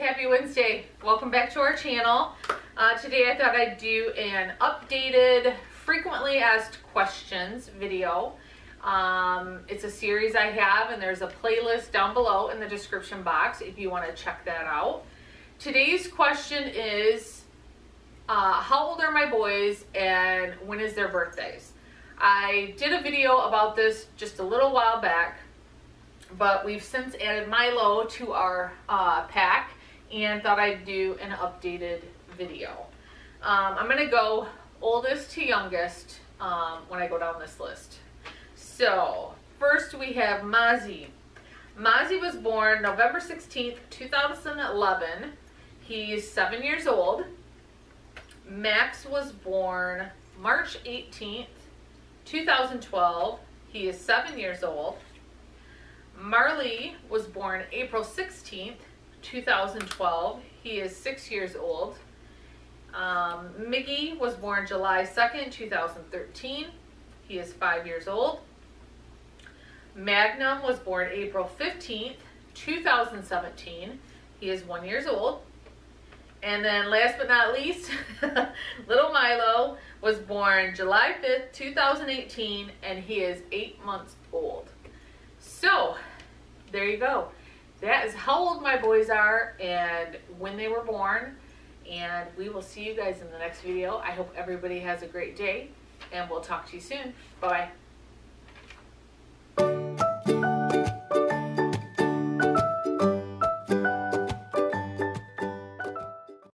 happy Wednesday. Welcome back to our channel. Uh, today I thought I'd do an updated frequently asked questions video. Um, it's a series I have and there's a playlist down below in the description box if you want to check that out. Today's question is, uh, how old are my boys and when is their birthdays? I did a video about this just a little while back but we've since added Milo to our uh, pack and thought I'd do an updated video. Um, I'm going to go oldest to youngest um, when I go down this list. So, first we have Mozzie. Mozzie was born November 16th, 2011. He's seven years old. Max was born March 18th, 2012. He is seven years old. Marley was born April 16th, 2012. He is six years old. Um, Miggy was born July 2nd, 2013. He is five years old. Magnum was born April 15th, 2017. He is one years old. And then last but not least, little Milo was born July 5th, 2018, and he is eight months old. So, there you go. That is how old my boys are and when they were born. And we will see you guys in the next video. I hope everybody has a great day and we'll talk to you soon. Bye-bye.